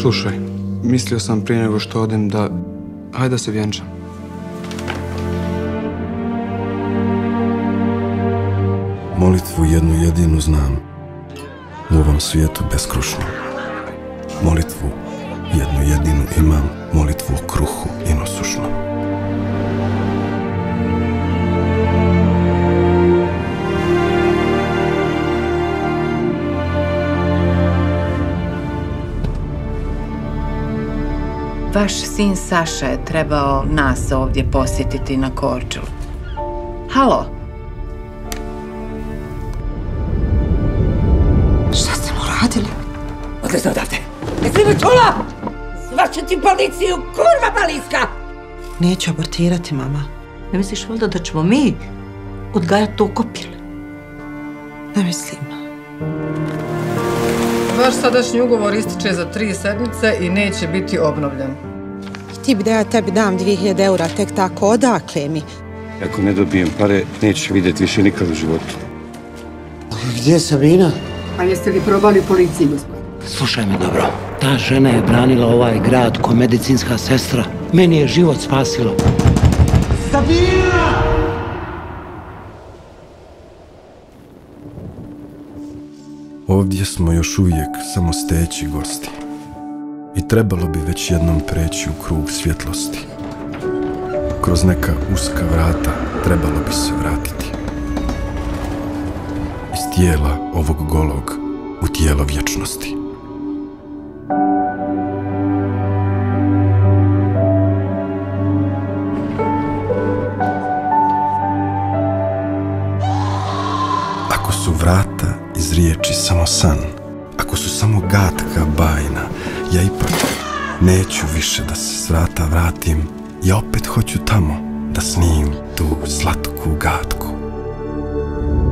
Slušaj, mislio sam prije nego što odem da... Hajde da se vjenčam. Molitvu jednu jedinu znam u ovom svijetu beskrušnom. Molitvu jednu jedinu imam, molitvu o kruhu i Vaš sin Saša je trebao nas ovdje posjetiti na Korčulu. Halo, Šta ste mu radili? Odlezi odavde! Jesi me čula? Zvaću ti policiju, kurva baliska! Neću abortirati, mama. Ne misliš valjda da ćemo mi odgajati to kopile? Ne mislim. Vaš sadašnji ugovor ističe za tri sedmice i neće biti obnovljen. Ti bi da ja tebi dam 2000 eura tek tako, odakle mi? Ako ne dobijem pare, nećeš vidjeti više nikad u životu. Gdje je Sabina? A jeste li probali policiji, gospodin? Slušaj me dobro. Ta žena je branila ovaj grad ko medicinska sestra. Meni je život spasila. Ovdje smo još uvijek samo steći gosti. I trebalo bi već jednom preći u krug svjetlosti. Kroz neka uska vrata trebalo bi se vratiti. Iz tijela ovog golog u tijelo vječnosti. Ako su vrata iz riječi samo san. Ako su samo gatka bajna, ja ipak neću više da se s vrata vratim. Ja opet hoću tamo da snim tu slatku gatku. thank you